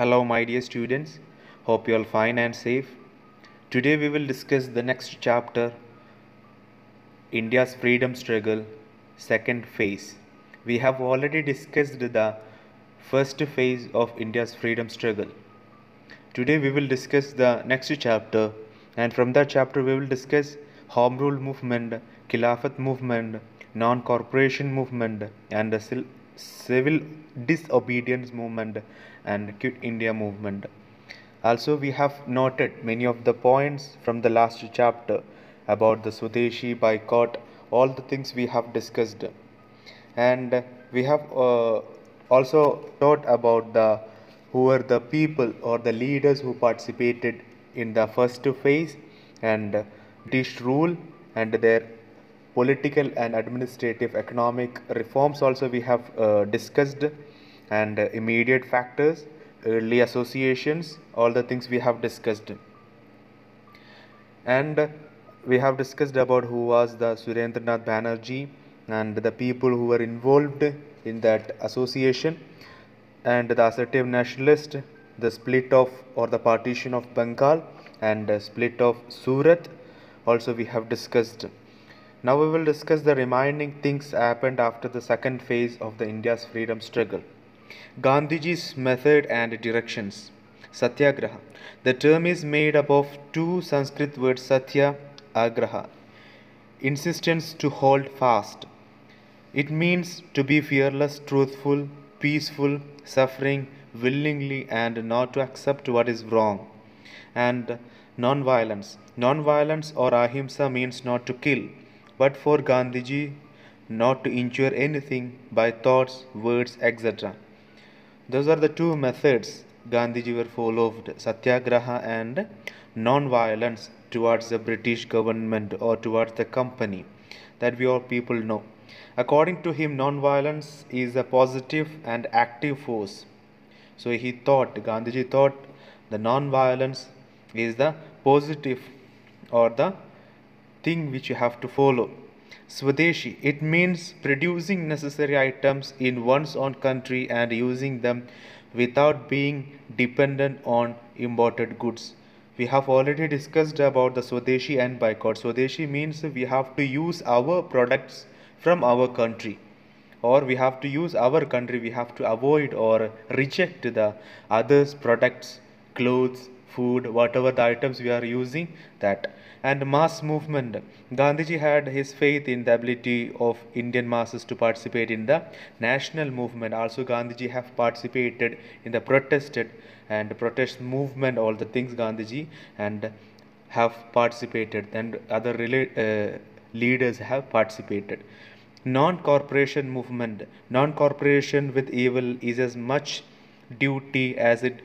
Hello, my dear students. Hope you all fine and safe. Today we will discuss the next chapter India's freedom struggle, second phase. We have already discussed the first phase of India's freedom struggle. Today we will discuss the next chapter, and from that chapter we will discuss Home Rule movement, Khilafat movement, non corporation movement, and the civil disobedience movement and Quit India movement. Also, we have noted many of the points from the last chapter about the Swadeshi boycott, all the things we have discussed. And we have uh, also taught about the who were the people or the leaders who participated in the first phase and British rule and their political and administrative economic reforms also we have uh, discussed and uh, immediate factors early associations all the things we have discussed. And we have discussed about who was the Surendranath Banerjee and the people who were involved in that association. And the assertive nationalist the split of or the partition of Bengal and the split of Surat also we have discussed. Now we will discuss the remaining things happened after the second phase of the India's freedom struggle Gandhiji's method and directions. Satyagraha. The term is made up of two Sanskrit words Satya, Agraha. Insistence to hold fast. It means to be fearless, truthful, peaceful, suffering willingly, and not to accept what is wrong. And non violence. Non violence or ahimsa means not to kill, but for Gandhiji, not to injure anything by thoughts, words, etc. Those are the two methods Gandhiji were followed Satyagraha and non violence towards the British government or towards the company that we all people know. According to him, non violence is a positive and active force. So he thought, Gandhiji thought, the non violence is the positive or the thing which you have to follow. Swadeshi, it means producing necessary items in one's own country and using them without being dependent on imported goods. We have already discussed about the Swadeshi and boycott. Swadeshi means we have to use our products from our country or we have to use our country we have to avoid or reject the others products clothes food whatever the items we are using that and mass movement. Gandhiji had his faith in the ability of indian masses to participate in the national movement. Also gandhiji have participated in the protested and protest movement all the things gandhiji and have participated and other uh, leaders have participated. Non corporation movement. Non corporation with evil is as much duty as it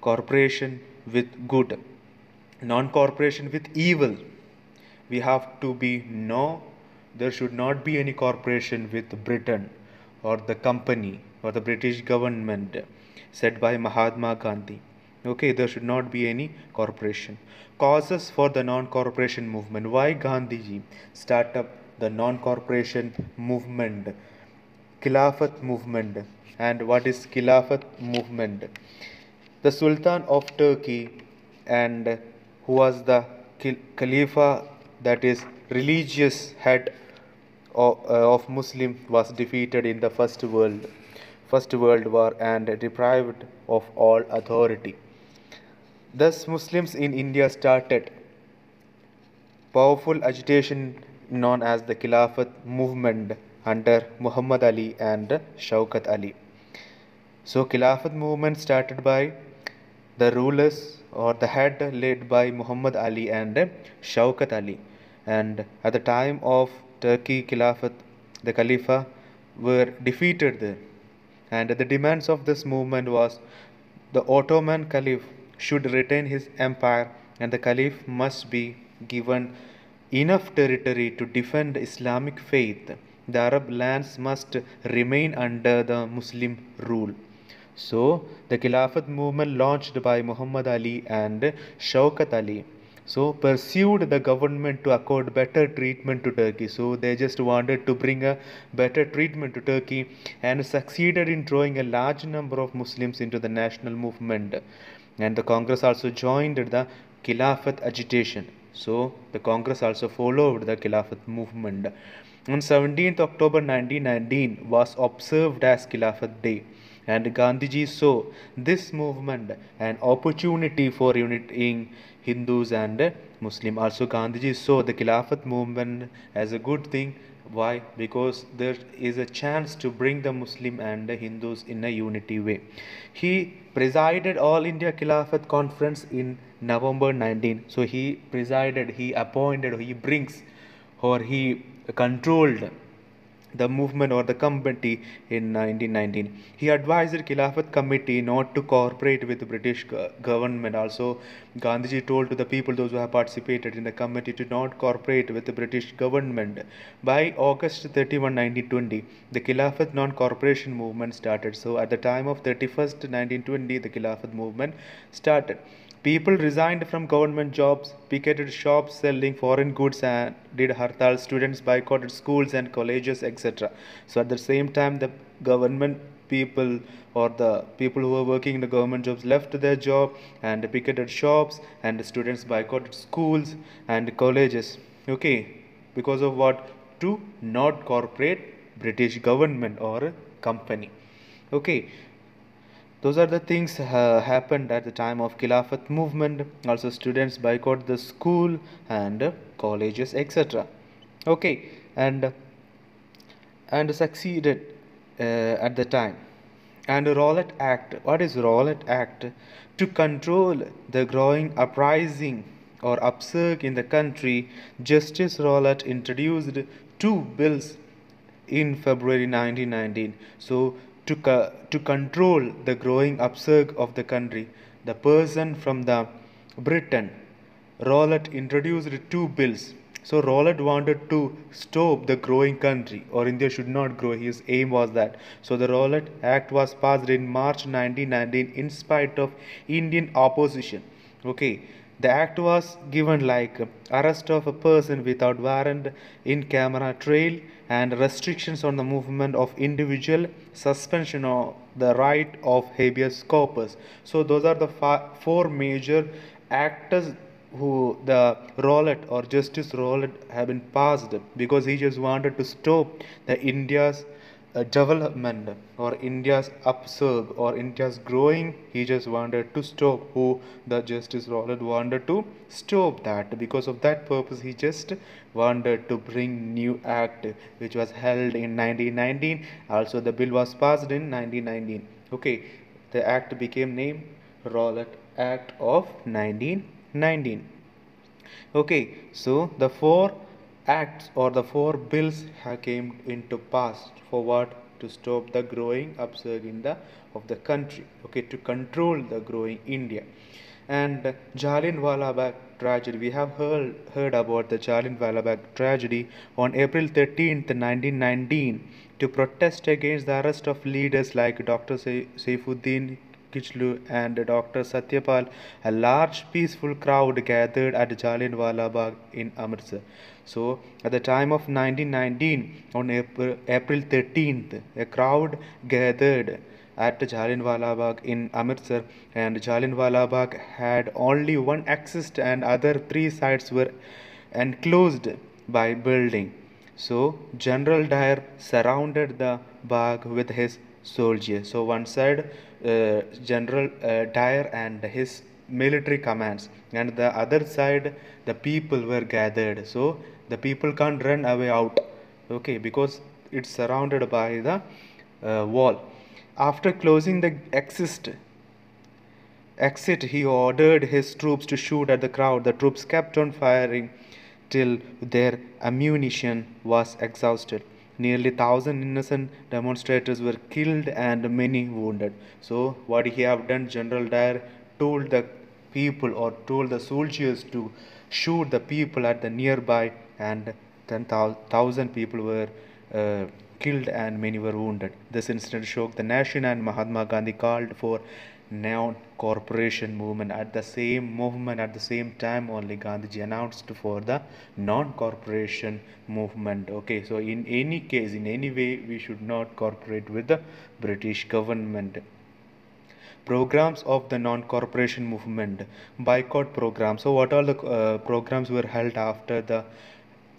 corporation with good non corporation with evil. We have to be no there should not be any cooperation with britain or the company or the british government said by mahatma gandhi. Okay there should not be any cooperation causes for the non cooperation movement. Why gandhiji start up the non cooperation movement? Khilafat movement. And what is khilafat movement? The sultan of turkey and who was the Khalifa that is religious head of, uh, of Muslim was defeated in the first world first world war and deprived of all authority. Thus Muslims in India started powerful agitation known as the Khilafat movement under Muhammad Ali and Shaukat Ali. So Khilafat movement started by the rulers or the head led by Muhammad Ali and uh, Shaukat Ali. And at the time of Turkey Khilafat, the Khalifa were defeated there. And the demands of this movement was the Ottoman Caliph should retain his empire and the Caliph must be given enough territory to defend Islamic faith. The Arab lands must remain under the Muslim rule. So, the Khilafat movement launched by Muhammad Ali and Shaukat Ali so pursued the government to accord better treatment to Turkey. So they just wanted to bring a better treatment to Turkey and succeeded in drawing a large number of Muslims into the national movement. And the Congress also joined the Khilafat agitation. So the Congress also followed the Khilafat movement. On 17th October 1919 was observed as Khilafat Day and Gandhiji saw this movement an opportunity for uniting Hindus and Muslim. Also Gandhiji saw the Khilafat movement as a good thing. Why? Because there is a chance to bring the Muslim and the Hindus in a unity way. He presided All India Khilafat conference in November 19. So he presided, he appointed, he brings or he controlled the movement or the committee in 1919. He advised the Khilafat committee not to cooperate with the British government. Also, Gandhiji told to the people, those who have participated in the committee, to not cooperate with the British government. By August 31, 1920, the Khilafat non-cooperation movement started. So, at the time of 31st, 1920, the Khilafat movement started. People resigned from government jobs, picketed shops selling foreign goods and did hartal. Students boycotted schools and colleges, etc. So at the same time, the government people or the people who were working in the government jobs left their job and picketed shops and students boycotted schools and colleges. Okay, because of what? To not cooperate British government or company. Okay, those are the things uh, happened at the time of Khilafat movement. Also, students boycott the school and colleges, etc. Okay, and and succeeded uh, at the time. And Rowlatt Act. What is Rowlatt Act? To control the growing uprising or upsurge in the country, Justice Rowlatt introduced two bills in February 1919. So to, co- to control the growing upsurge of the country. The person from the Britain, Rowlatt introduced two bills. So Rowlatt wanted to stop the growing country or India should not grow. His aim was that. So the Rowlatt Act was passed in March 1919 in spite of Indian opposition. Okay. The act was given like arrest of a person without warrant, in camera trail, and restrictions on the movement of individual, suspension of the right of habeas corpus. So those are the four major actors who the Rowlatt or Justice Rowlatt have been passed because he just wanted to stop the India's development or India's upsurge or India's growing, he just wanted to stop who the Justice Rowlatt wanted to stop that. Because of that purpose, he just wanted to bring new act which was held in 1919. Also, the bill was passed in 1919. Okay, the act became named Rowlatt Act of 1919. Okay, so the four acts or the four bills came into pass for what to stop the growing upsurge in the of the country okay to control the growing india and Jallianwala Bagh tragedy we have heard heard about the Jallianwala Bagh tragedy on April 13th 1919 to protest against the arrest of leaders like Dr. Saifuddin Kichlu and Dr. Satyapal, a large peaceful crowd gathered at Jallianwala Bagh in Amritsar. So, at the time of 1919, on April, April 13th, a crowd gathered at Jallianwala Bagh in Amritsar and Jallianwala Bagh had only one exit and other three sides were enclosed by building. So General Dyer surrounded the Bagh with his soldiers. So one side General uh, Dyer and his military commands and the other side the people were gathered. So the people can't run away out okay because it's surrounded by the uh, wall. After closing the exit exit he ordered his troops to shoot at the crowd. The troops kept on firing till their ammunition was exhausted. Nearly thousand innocent demonstrators were killed and many wounded. So what he have done, General Dyer told the people or told the soldiers to shoot the people at the nearby and 10,000 people were uh, killed and many were wounded. This incident shocked the nation and Mahatma Gandhi called for non-corporation movement. At the same movement, at the same time only Gandhiji announced for the non-corporation movement. Okay, so in any case, in any way, we should not cooperate with the British government programs of the non-corporation movement boycott program so what all the uh, programs were held after the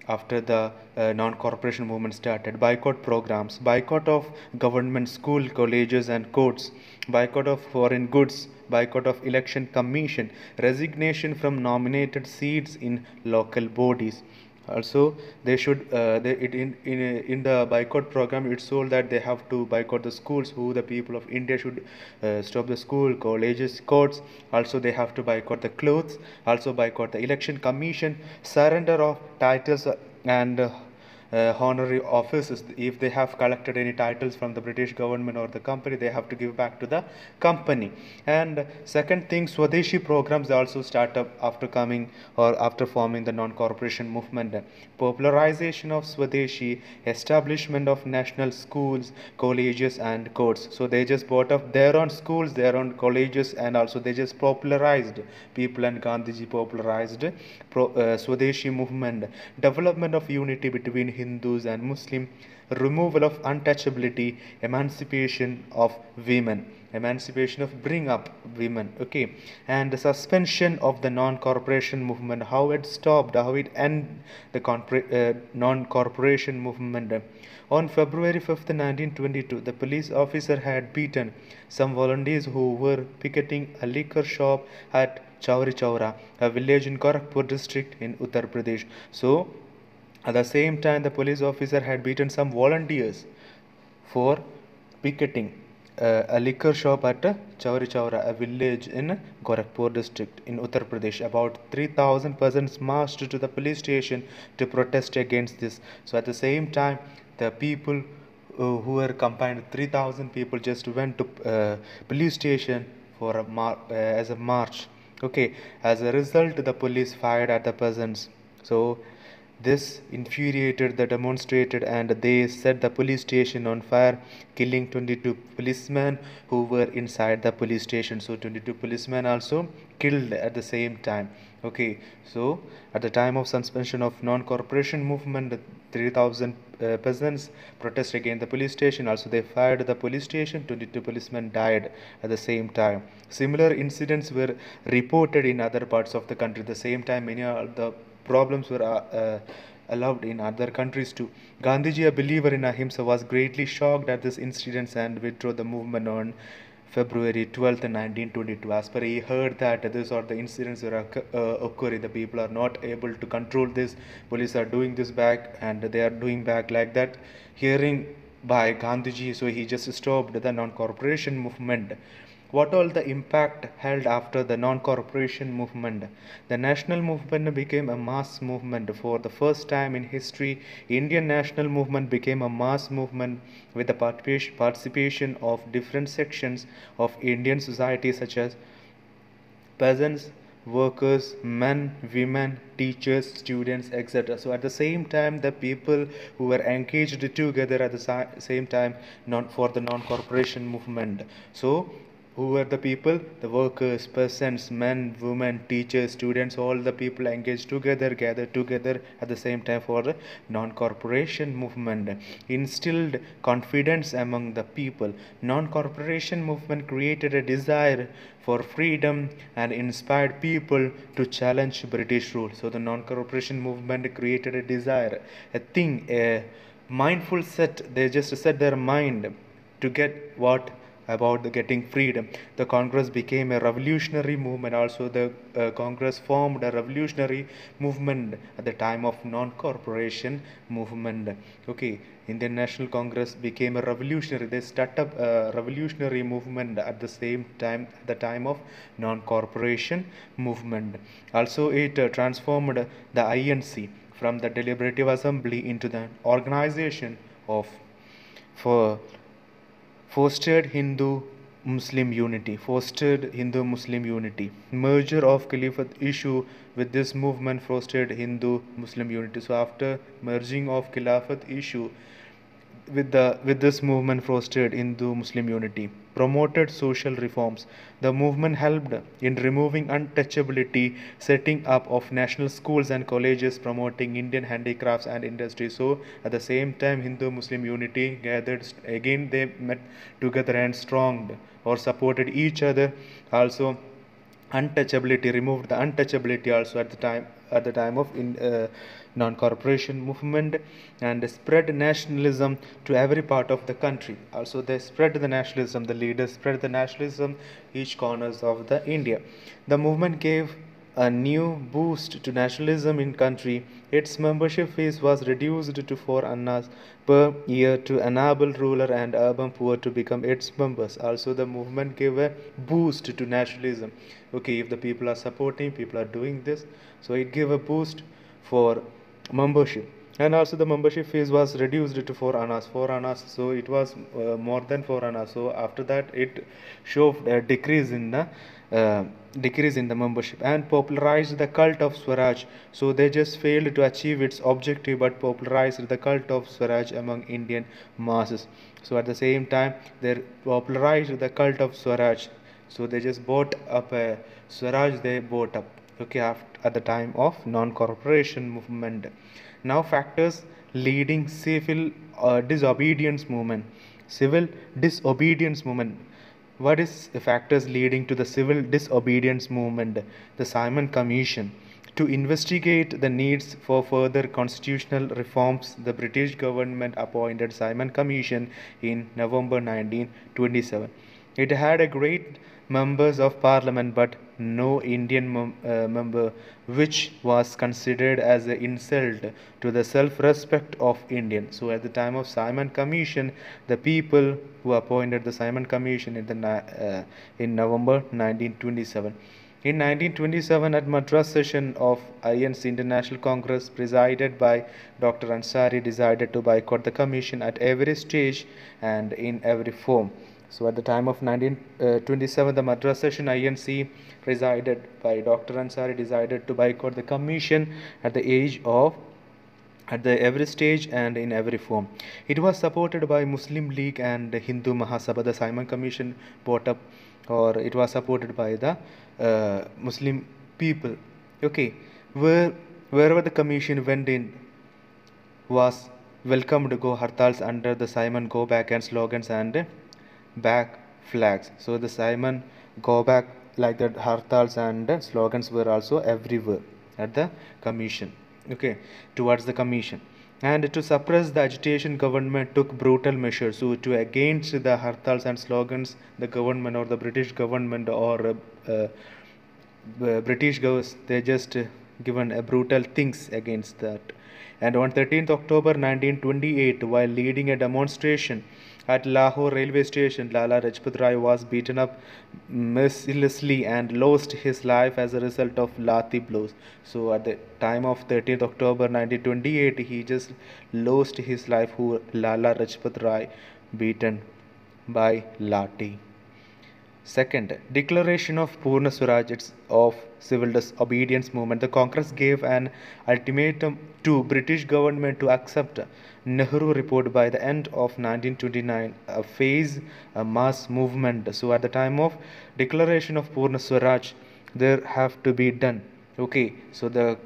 after the uh, non-corporation movement started. Boycott programs boycott of government school colleges and courts boycott of foreign goods boycott of election commission resignation from nominated seats in local bodies also they should uh, they, it in in in the boycott program it's told that they have to boycott the schools who the people of india should uh, stop the school colleges courts. Also they have to boycott the clothes also boycott the election commission surrender of titles and uh, uh, honorary offices if they have collected any titles from the british government or the company they have to give back to the company. And second thing swadeshi programs also start up after coming or after forming the non-corporation movement. Popularization of swadeshi establishment of national schools colleges and courts. So they just brought up their own schools their own colleges and also they just popularized. People and gandhiji popularized pro, uh, swadeshi movement. Development of unity between Hindus and Muslim, removal of untouchability, emancipation of women, emancipation of bring up women, okay, and the suspension of the non-corporation movement, how it stopped, how it end the uh, non-corporation movement. On February 5th, 1922, the police officer had beaten some volunteers who were picketing a liquor shop at Chauri Chaura, a village in Gorakhpur district in Uttar Pradesh. So, at the same time, the police officer had beaten some volunteers for picketing uh, a liquor shop at Chauri Chaura, a village in Gorakhpur district in Uttar Pradesh. About 3,000 persons marched to the police station to protest against this. So at the same time, the people uh, who were combined, 3,000 people just went to uh, police station for a mar- uh, as a march. Okay, as a result, the police fired at the peasants. So this infuriated the demonstrators and they set the police station on fire, killing 22 policemen who were inside the police station. So 22 policemen also killed at the same time. Okay, so at the time of suspension of non-corporation movement, 3,000 uh, peasants protest against the police station. Also, they fired the police station. 22 policemen died at the same time. Similar incidents were reported in other parts of the country. At the same time, many of the problems were uh, uh, allowed in other countries too. Gandhiji, a believer in Ahimsa, was greatly shocked at this incident and withdrew the movement on February 12, 1922. As per he heard that these are the incidents are uh, occurring. The people are not able to control this. Police are doing this back and they are doing back like that. Hearing by Gandhiji, so he just stopped the non-corporation movement what all the impact held after the non-corporation movement. The national movement became a mass movement. For the first time in history, Indian national movement became a mass movement with the participation of different sections of Indian society such as peasants, workers, men, women, teachers, students, etc. So at the same time, the people who were engaged together at the same time, not for the non-corporation movement. So who were the people? The workers, persons, men, women, teachers, students, all the people engaged together, gathered together at the same time for the non-corporation movement. Instilled confidence among the people. Non-corporation movement created a desire for freedom and inspired people to challenge British rule. So the non-corporation movement created a desire, a thing, a mindful set. They just set their mind to get what about the getting freedom. The Congress became a revolutionary movement. Also, the uh, Congress formed a revolutionary movement at the time of non-corporation movement. Okay, Indian National Congress became a revolutionary. They started up a revolutionary movement at the same time, at the time of non-corporation movement. Also, it uh, transformed the INC from the deliberative assembly into the organization of for fostered Hindu Muslim unity, fostered Hindu Muslim unity. Merger of Caliphate issue with this movement fostered Hindu Muslim unity. So after merging of Caliphate issue with the with this movement fostered Hindu Muslim unity. promoted social reforms. The movement helped in removing untouchability, setting up of national schools and colleges, promoting Indian handicrafts and industry. So, at the same time, Hindu-Muslim unity gathered again. They met together and stronged or supported each other. Also, untouchability removed the untouchability also at the time at the time of in, uh, non-corporation movement and spread nationalism to every part of the country also they spread the nationalism the leaders spread the nationalism each corners of the india the movement gave a new boost to nationalism in country. Its membership fees was reduced to 4 annas per year to enable rural and urban poor to become its members. Also, the movement gave a boost to nationalism. Okay, if the people are supporting, people are doing this, so it gave a boost for membership. And also the membership fees was reduced to 4 annas, 4 annas, so it was uh, more than 4 annas. So after that, it showed a decrease in the uh, decrease in the membership and popularized the cult of Swaraj. So they just failed to achieve its objective but popularized the cult of Swaraj among Indian masses. So at the same time, they popularized the cult of Swaraj. So they just bought up a Swaraj, they bought up okay after, at the time of non-corporation movement. Now factors leading civil uh, disobedience movement. Civil disobedience movement what is the factors leading to the civil disobedience movement? The Simon Commission. To investigate the needs for further constitutional reforms, the British government appointed Simon Commission in November 1927. It had a great members of parliament but no Indian mem uh, member which was considered as an insult to the self-respect of Indian. So at the time of Simon Commission, the people who appointed the Simon Commission in, the, uh, in November 1927. In 1927, at Madras session of INC International Congress, presided by Dr. Ansari, decided to boycott the commission at every stage and in every form. So at the time of 1927, uh, the Madras session INC presided by Dr. Ansari decided to boycott the commission at the age of at the every stage and in every form. It was supported by Muslim League and Hindu Mahasabha. The Simon Commission brought up or it was supported by the uh, Muslim people. Okay, where wherever the commission went in was welcomed go hartals under the Simon go back and slogans and back flags. So the Simon go back like that hartals and slogans were also everywhere at the commission. Okay, towards the commission. And to suppress the agitation, government took brutal measures. So to against the hartals and slogans, the government or the British government or uh, uh, British government, they just uh, given a brutal things against that. And on 13th October 1928, while leading a demonstration at Lahore railway station, Lala Lajpat Rai was beaten up mercilessly and lost his life as a result of lathi blows. So at the time of 13th October 1928, he just lost his life who Lala Lajpat Rai beaten by lathi. Second, declaration of Purna Swaraj of civil disobedience movement. The Congress gave an ultimatum to British government to accept Nehru report by the end of 1929, a phase, a mass movement. So at the time of declaration of Purna Swaraj, there have to be done. Okay, so the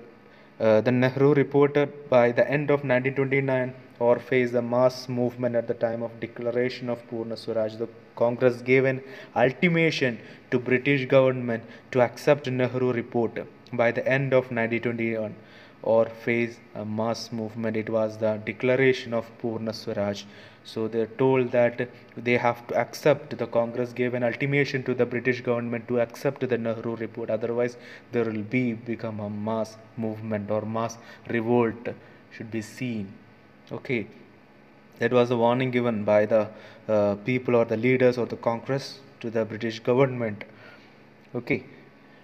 uh, the Nehru reported by the end of 1929 or face a mass movement at the time of declaration of Purna Swaraj. The Congress gave an ultimatum to British government to accept Nehru report by the end of 1921 or face a mass movement. It was the declaration of Purna Swaraj. So they're told that they have to accept, the Congress gave an ultimatum to the British government to accept the Nehru report. Otherwise, there will be become a mass movement or mass revolt should be seen. Okay, that was the warning given by the uh, people or the leaders or the Congress to the British government. Okay,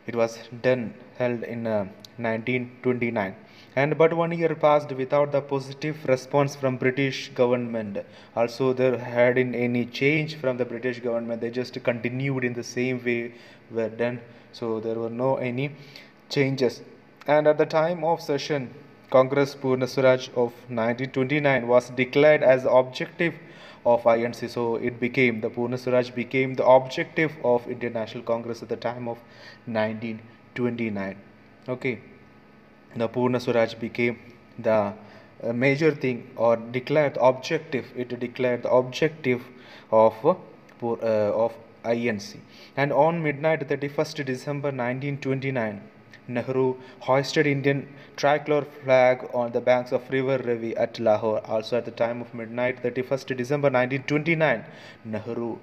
it was then held in uh, 1929 and but one year passed without the positive response from british government. Also there hadn't any change from the british government. They just continued in the same way were done. So there were no any changes. And at the time of session congress purna swaraj of 1929 was declared as the objective of INC. So it became the Purna Swaraj became the objective of Indian National Congress at the time of 1929. Okay, the Purna Swaraj became the uh, major thing or declared objective. It declared the objective of uh, uh, of INC. And on midnight, 31st December 1929. Nehru hoisted Indian tricolor flag on the banks of River Ravi at Lahore. Also at the time of midnight, 31st December 1929, Nehru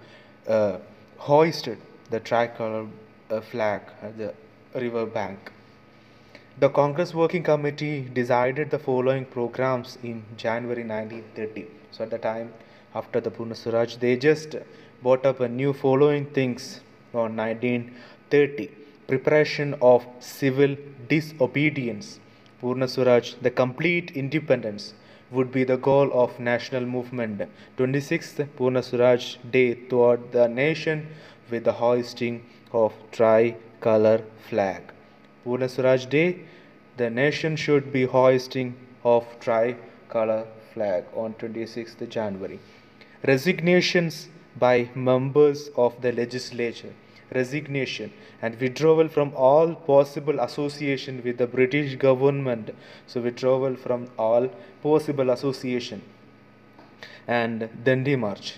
uh, hoisted the tricolor uh, flag at the river bank. The Congress Working Committee decided the following programs in January 1930. So at the time after the Purna Swaraj, they just brought up a new following things on 1930 preparation of civil disobedience. Purna Swaraj, the complete independence would be the goal of national movement. 26th Purna Swaraj Day toward the nation with the hoisting of tricolor flag. Purna Swaraj Day, the nation should be hoisting of tricolor flag on 26th January. Resignations by members of the legislature resignation and withdrawal from all possible association with the British government. So, withdrawal from all possible association. And Dandi March.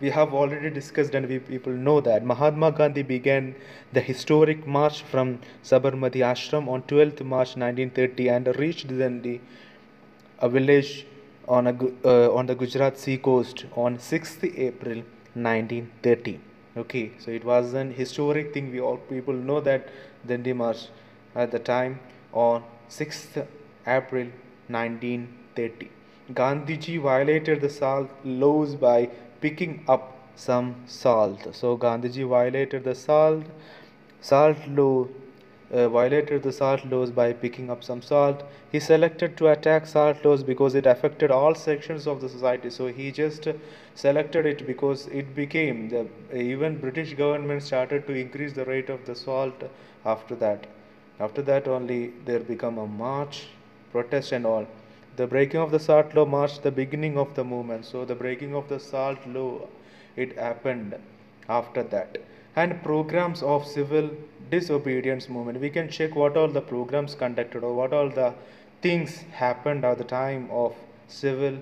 We have already discussed, and we people know that Mahatma Gandhi began the historic march from Sabarmati Ashram on 12th March 1930 and reached Dandi, a village on, a, uh, on the Gujarat sea coast on 6th April 1930 okay so it was an historic thing. We all people know that Dandi March at the time on 6th April 1930 Gandhiji violated the salt laws by picking up some salt. So Gandhiji violated the salt salt law uh, violated the salt laws by picking up some salt. He selected to attack salt laws because it affected all sections of the society. So he just selected it because it became the even British government started to increase the rate of the salt after that. After that only there become a march, protest and all. The breaking of the salt law marched the beginning of the movement. So the breaking of the salt law it happened after that and programs of civil disobedience movement. We can check what all the programs conducted or what all the things happened at the time of civil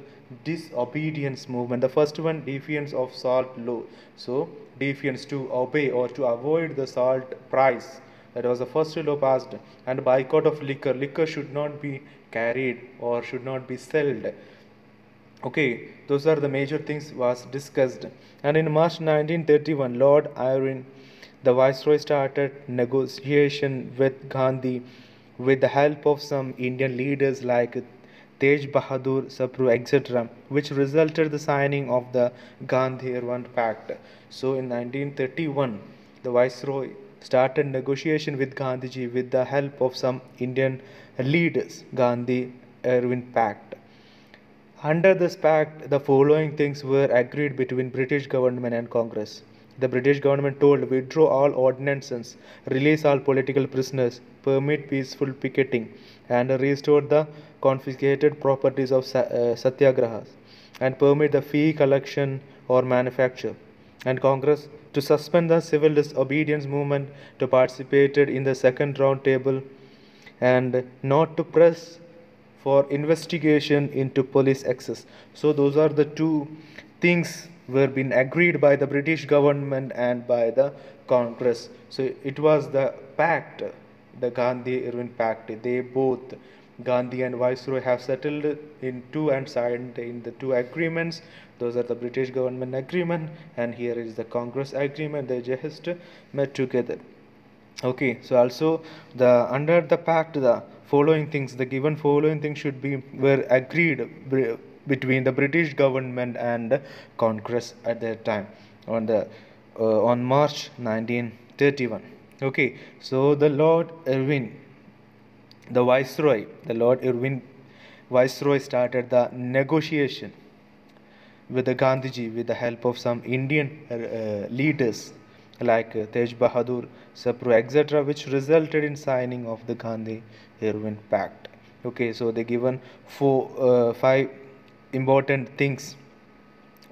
disobedience movement. The first one defiance of salt law. So defiance to obey or to avoid the salt price. That was the first law passed. And boycott of liquor. Liquor should not be carried or should not be sold okay those are the major things was discussed. And in march 1931 lord irwin the viceroy started negotiation with gandhi with the help of some indian leaders like tej bahadur sapru etc which resulted the signing of the gandhi irwin pact. So in 1931 the viceroy started negotiation with gandhiji with the help of some indian leaders gandhi irwin pact under this pact, the following things were agreed between British government and Congress. The British government told withdraw all ordinances, release all political prisoners, permit peaceful picketing, and restore the confiscated properties of uh, satyagrahas, and permit the fee collection or manufacture. And Congress to suspend the civil disobedience movement to participate in the second round table and not to press for investigation into police excess. So those are the two things were been agreed by the British government and by the Congress. So it was the pact, the Gandhi Irwin Pact. They both, Gandhi and Viceroy, have settled in two and signed in the two agreements. Those are the British government agreement, and here is the Congress agreement. They just met together okay so also the under the pact the following things the given following things should be were agreed between the british government and congress at that time on the uh, on march 1931 okay so the lord irwin the viceroy the lord irwin viceroy started the negotiation with the Gandhiji with the help of some Indian uh, leaders like uh, Tej Bahadur, Sapru, etc., which resulted in signing of the Gandhi Irwin Pact. Okay, so they given four, uh, five important things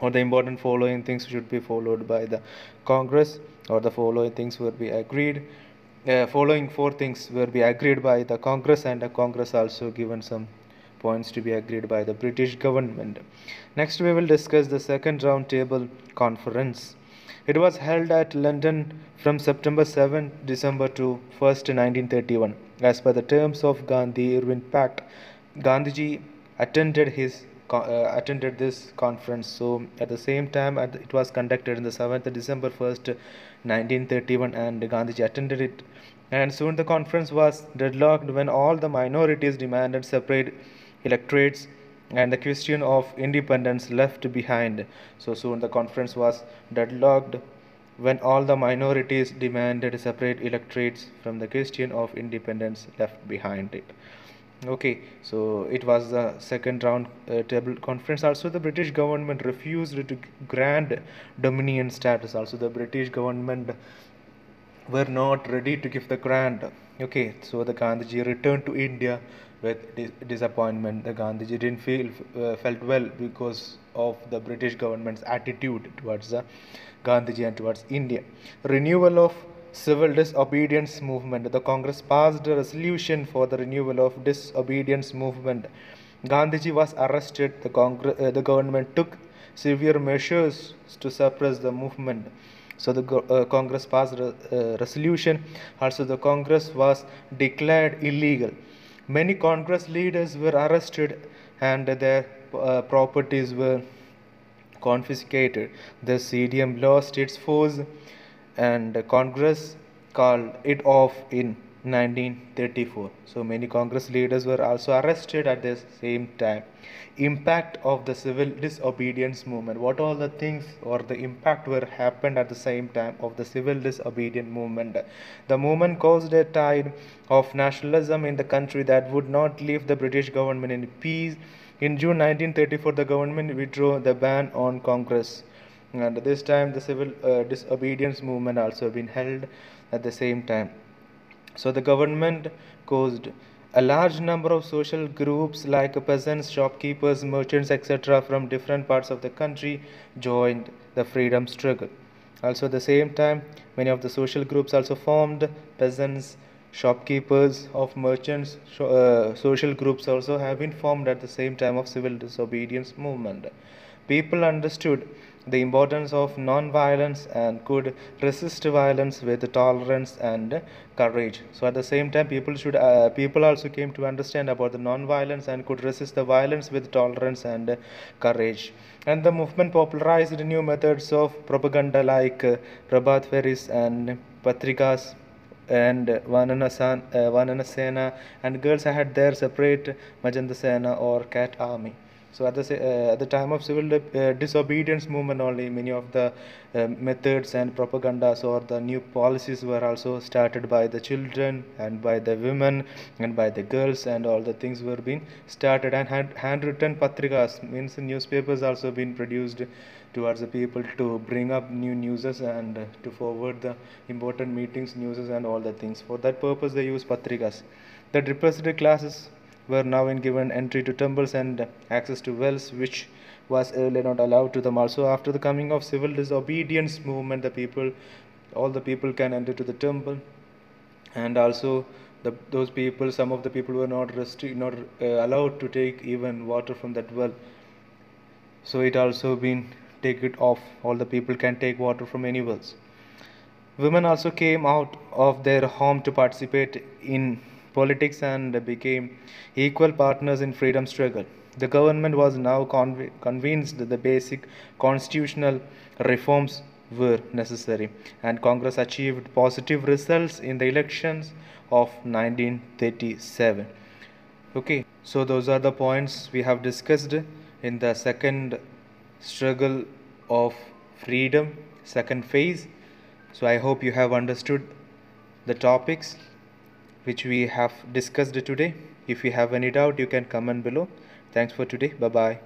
or the important following things should be followed by the Congress or the following things will be agreed. Uh, following four things will be agreed by the Congress and the Congress also given some points to be agreed by the British government. Next we will discuss the second round table conference. It was held at London from September 7 December to 1st 1931. As per the terms of Gandhi-Irwin Pact, Gandhiji attended his uh, attended this conference so at the same time it was conducted in the 7th december 1st 1931 and gandhiji attended it and soon the conference was deadlocked when all the minorities demanded separate electorates and the question of independence left behind. So soon the conference was deadlocked when all the minorities demanded separate electorates from the question of independence left behind it. Okay so it was the second round uh, table conference. Also the british government refused to grant dominion status. Also the british government were not ready to give the grant okay so the gandhiji returned to india with dis disappointment the gandhiji didn't feel uh, felt well because of the british government's attitude towards the gandhiji and towards india renewal of civil disobedience movement. The Congress passed a resolution for the renewal of disobedience movement. Gandhiji was arrested. The, Congress, uh, the government took severe measures to suppress the movement. So the uh, Congress passed a uh, resolution. Also, the Congress was declared illegal. Many Congress leaders were arrested and their uh, properties were confiscated. The CDM lost its force and Congress called it off in 1934. So many Congress leaders were also arrested at the same time. Impact of the civil disobedience movement. What all the things or the impact were happened at the same time of the civil disobedience movement. The movement caused a tide of nationalism in the country that would not leave the British government in peace. In June 1934, the government withdrew the ban on Congress and this time the civil uh, disobedience movement also been held at the same time so the government caused a large number of social groups like peasants shopkeepers merchants etc from different parts of the country joined the freedom struggle. Also at the same time many of the social groups also formed. Peasants shopkeepers of merchants uh, social groups also have been formed at the same time of civil disobedience movement. People understood the importance of non-violence and could resist violence with tolerance and courage. So at the same time people should uh, people also came to understand about the non-violence and could resist the violence with tolerance and courage. And the movement popularized new methods of propaganda like uh, Prabhat Feris and Patrikas and Vanana, uh, Vanana Sena and girls had their separate Majanda Sena or cat army so at the, uh, at the time of civil uh, disobedience movement only, many of the uh, methods and propagandas or the new policies were also started by the children and by the women and by the girls and all the things were being started and hand, handwritten patrikas means newspapers also been produced towards the people to bring up new newses and to forward the important meetings, newses and all the things. For that purpose they use patrikas. The repressed classes were now given entry to temples and access to wells which was earlier not allowed to them also after the coming of civil disobedience movement the people all the people can enter to the temple. And also the, those people some of the people were not restri- not uh, allowed to take even water from that well. So it also been take it off. All the people can take water from any wells. Women also came out of their home to participate in politics and became equal partners in freedom struggle. The government was now conv convinced that the basic constitutional reforms were necessary and Congress achieved positive results in the elections of 1937. Okay, so those are the points we have discussed in the second struggle of freedom, second phase. So I hope you have understood the topics which we have discussed today. If you have any doubt, you can comment below. Thanks for today. Bye bye.